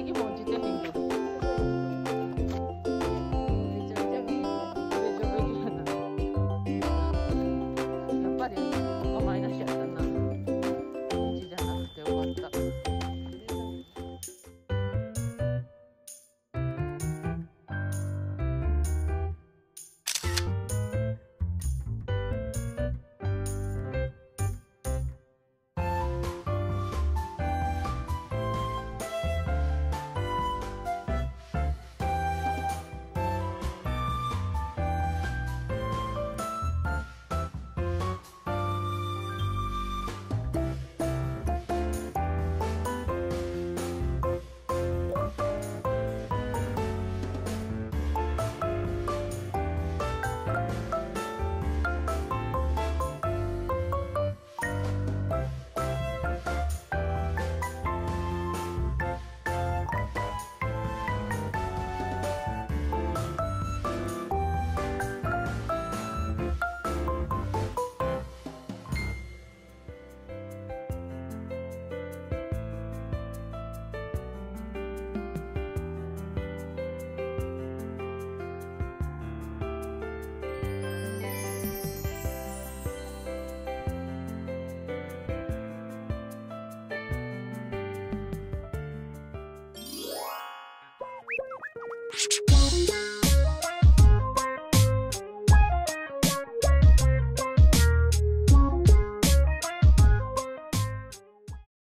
thank you for